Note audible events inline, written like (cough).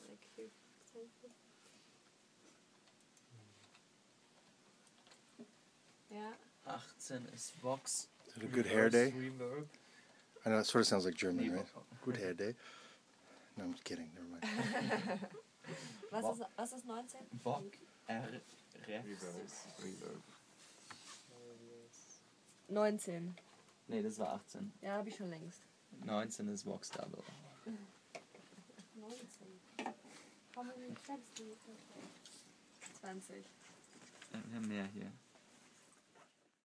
Yeah, like 50 example. Yeah. 18 ist Vox. Is it a good hair day? Reverb. I know it sort of sounds like German, right? Good hair day. No, I'm kidding. Never mind. (laughs) Was Wa- ist, was ist 19? Vox R Reverb. 19. Nee, das war 18. Ja, habe ich schon längst. 19 ist Vox Double. (laughs) 19. How many tracks do you have? 20. Ja, Wir haben mehr hier.